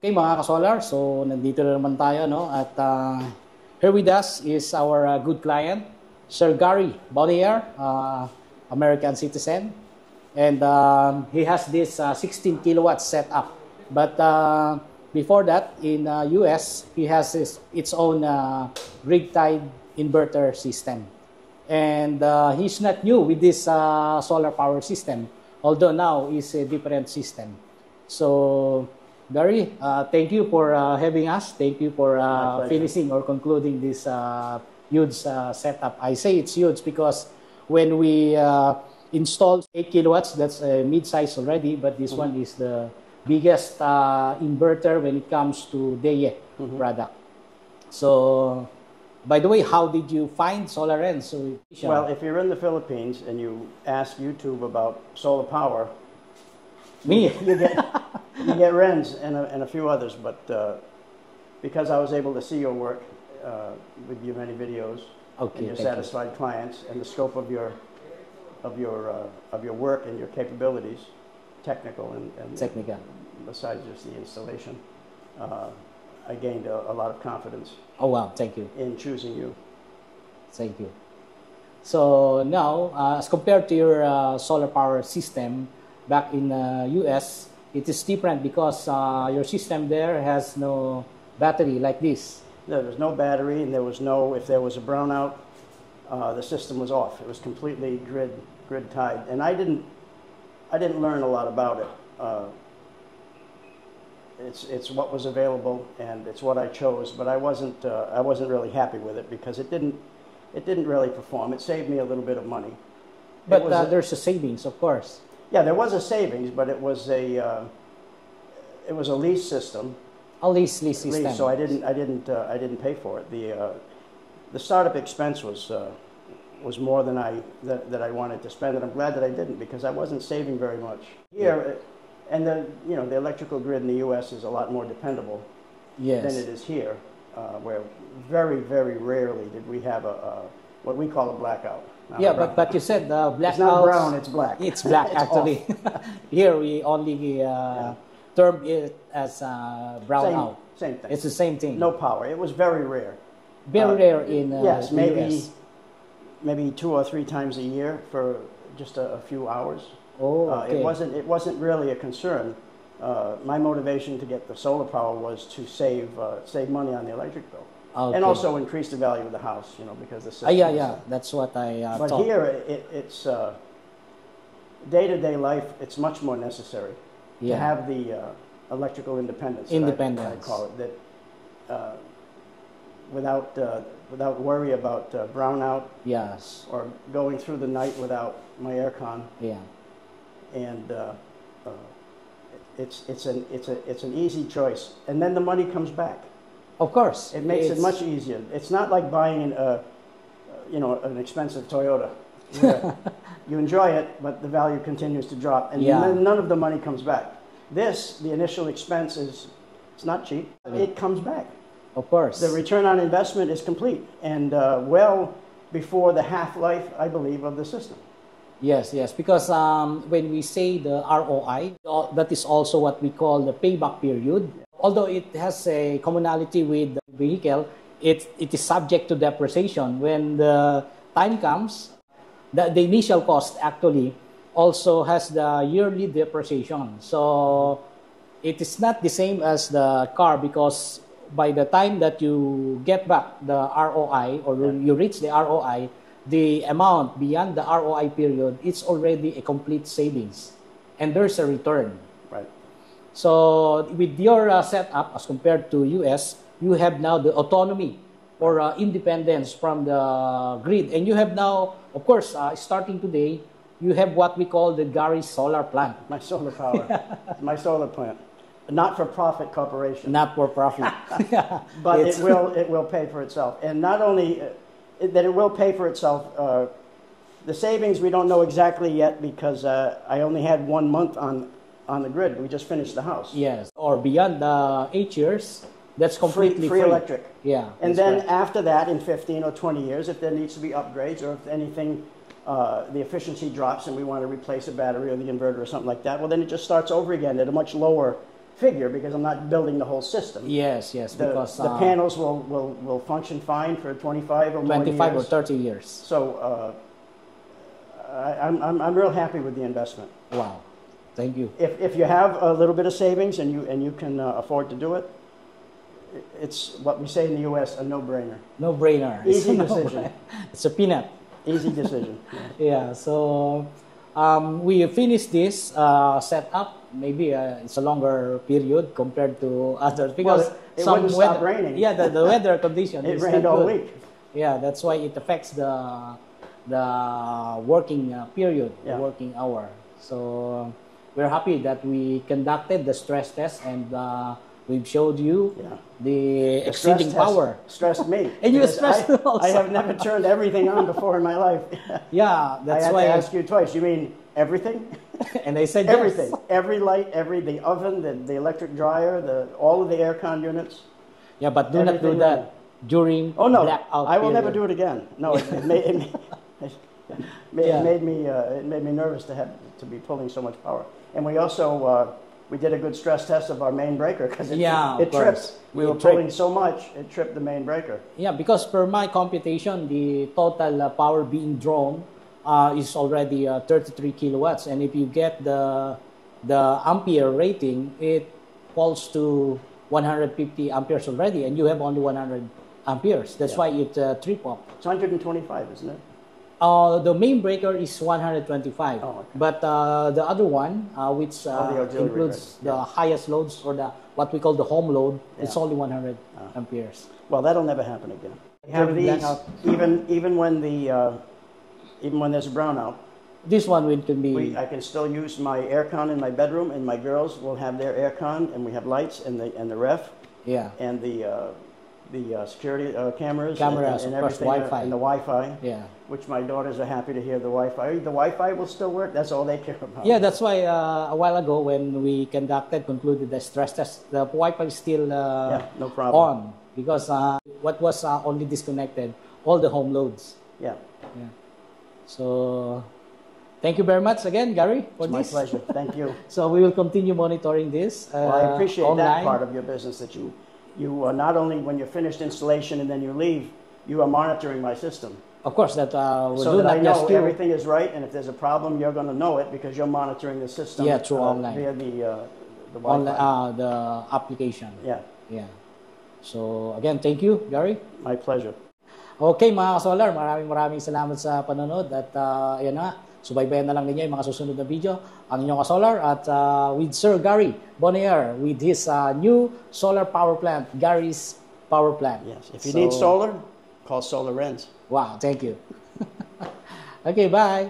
Okay mga kasolar, so nandito na naman tayo no? At uh, here with us is our uh, good client Sir Gary Baudelaire, uh, American citizen. And um, he has this uh, 16 kilowatt setup. But uh, before that in uh, US he has his, its own uh, grid tied inverter system. And uh, he's not new with this uh, solar power system although now it's a different system. So Gary, uh, thank you for uh, having us. Thank you for uh, finishing or concluding this uh, huge uh, setup. I say it's huge because when we uh, installed 8 kilowatts, that's a mid-size already, but this Mm-hmm. one is the biggest uh, inverter when it comes to Deye Mm-hmm. product. So, by the way, how did you find Sola Renz? So, Well, if you're in the Philippines and you ask YouTube about solar power, me, you get you get Renz and a, and a few others. But uh, because I was able to see your work uh, with your many videos Okay, and your thank you. satisfied clients and the scope of your of your uh, of your work and your capabilities, technical and, and technical. besides just the installation, uh, I gained a, a lot of confidence Oh, wow, thank you. in choosing you. Thank you. So now, uh, as compared to your uh, solar power system back in the US, it is different because uh, your system there has no battery like this. There was no battery, and there was no. If there was a brownout, uh, the system was off. It was completely grid grid tied, and I didn't. I didn't learn a lot about it. Uh, it's it's what was available, and it's what I chose. But I wasn't uh, I wasn't really happy with it because it didn't it didn't really perform. It saved me a little bit of money. But uh, there's a savings, of course. Yeah, there was a savings, but it was a uh, it was a lease system. A lease, lease system. lease, so I didn't, I didn't, uh, I didn't pay for it. The, uh, the startup expense was, uh, was more than I, that, that I wanted to spend, and I'm glad that I didn't because I wasn't saving very much. Here, uh, and the, you know, the electrical grid in the U.S. is a lot more dependable yes. than it is here, uh, where very, very rarely did we have a, a what we call a blackout. Yeah, but, but you said uh, blackouts. it's not brown, it's black. It's black It's actually. Here we only uh, term it as uh, brown same, out. same thing. It's the same thing. no power. It was very rare. Very uh, rare in uh, yes, the maybe US. maybe two or three times a year for just a, a few hours. Oh, Uh, okay. it wasn't it wasn't really a concern. Uh, my motivation to get the solar power was to save uh, save money on the electric bill, Okay. and also increase the value of the house. You know, because the system. Ah, yeah, yeah. uh, That's what I uh, but thought. here, it, it's day to day life. It's much more necessary yeah. to have the uh, electrical independence. that I- Independence. I, call it that. Uh, without uh, without worry about uh, brownout yes. or going through the night without my aircon, Yeah. and uh, uh, it's it's an it's a it's an easy choice. And then the money comes back. Of course. It makes it much easier. It's not like buying an, uh, you know an expensive Toyota. you enjoy it, but the value continues to drop, and Yeah. none of the money comes back. This, the initial expense is it's not cheap. It comes back. Of course. The return on investment is complete and uh, well before the half life, I believe, of the system. Yes, yes. Because um, when we say the ROI, uh, that is also what we call the payback period. Although it has a commonality with the vehicle, it, it is subject to depreciation. When the time comes, the, the initial cost actually also has the yearly depreciation. So it is not the same as the car because by the time that you get back the ROI or you reach the ROI, the amount beyond the ROI period, it's already a complete savings. And there's a return. Right. So with your uh, setup as compared to US, you have now the autonomy or uh, independence from the grid. And you have now, of course, uh, starting today, you have what we call the Gary Solar Plant, My solar power, my solar plant, not for profit corporation, not for profit. but It's- it will it will pay for itself. And not only uh, that it will pay for itself. Uh, the savings we don't know exactly yet because uh, I only had one month on on the grid. We just finished the house. Yes, or beyond the eight years, that's completely free free. electric. Yeah. And then correct. after that, in 15 or 20 years, if there needs to be upgrades or if anything, uh, the efficiency drops and we want to replace a battery or the inverter or something like that, well, then it just starts over again at a much lower figure because I'm not building the whole system. Yes, yes, The, because the uh, panels will, will, will function fine for 25 or more 25 or 30 years. So uh, I, I'm, I'm, I'm real happy with the investment. Wow. Thank you. If, if you have a little bit of savings and you, and you can uh, afford to do it, it's what we say in the U.S. a no-brainer. No brainer. Easy It's decision. no-brainer. It's a peanut. Easy decision. Yeah. Yeah, so um, we finished this uh, setup. Maybe uh, it's a longer period compared to others because Well, it- it wouldn't stop raining. Yeah, the, the weather condition. It rained all good. week. Yeah, that's why it affects the the working uh, period, Yeah. the working hour. So we're happy that we conducted the stress test and uh, we've showed you Yeah. the The exceeding stress power. Stressed me. And you stressed I, also. I have never turned everything on before in my life. Yeah, I that's had why. to asked you twice. You mean everything? and they said yes. everything. Every light, every the oven, the, the electric dryer, the all of the aircon units. Yeah, but do not do that during Oh no, I will never do it again. No, it, it made, it it made, Yeah. it made me uh, it made me nervous to have to be pulling so much power. And we also uh, we did a good stress test of our main breaker because it, Yeah, it tripped. We It were tripped. pulling so much it tripped the main breaker. Yeah, because per my computation, the total uh, power being drawn uh, is already uh, 33 kilowatts, and if you get the the ampere rating, it falls to 150 amperes already, and you have only 100 amperes. That's Yeah. why it uh, trip up. It's 125, isn't it? Uh, the main breaker is 125, Oh, okay. but uh, the other one, uh, which Oh, the includes breaker, the yeah. highest loads or the what we call the home load, it's only 100 Ah. amperes. Well, that'll never happen again. We even even when the uh, even when there's a brownout. This one will can be We, I can still use my aircon in my bedroom, and my girls will have their aircon, and we have lights and the and the ref yeah and the uh, the uh, security uh, cameras, Cameras, and, and of course, everything, uh, Wi-Fi. and the Wi-Fi, yeah. which my daughters are happy to hear the Wi-Fi. The Wi-Fi will still work. That's all they care about. Yeah, that's why uh, a while ago when we conducted, concluded the stress test, the Wi-Fi is still uh, Yeah, no problem. on because uh, what was uh, only disconnected, all the home loads. Yeah, Yeah. So, thank you very much again, Gary, for it's my this. pleasure. Thank you. So we will continue monitoring this. Uh, Well, I appreciate that online. part of your business that you, you are not only when you're finished installation and then you leave, you are monitoring my system. Of course, that uh, will So do that I know everything is right, and if there's a problem, you're gonna know it because you're monitoring the system. Yeah, through uh, online. Via the, uh, the on Wi-Fi. uh, the application. Yeah, Yeah. So again, thank you, Gary. my pleasure. Okay mga solar, maraming maraming salamat sa panonood at uh, ayan na, subaybayan na lang ninyo yung mga susunod na video. Ang inyong solar at uh, with Sir Gary Bonnier with his uh, new solar power plant, Gary's Power Plant. Yes, if you So- need solar, call Solar Rents. Wow, thank you. okay, bye.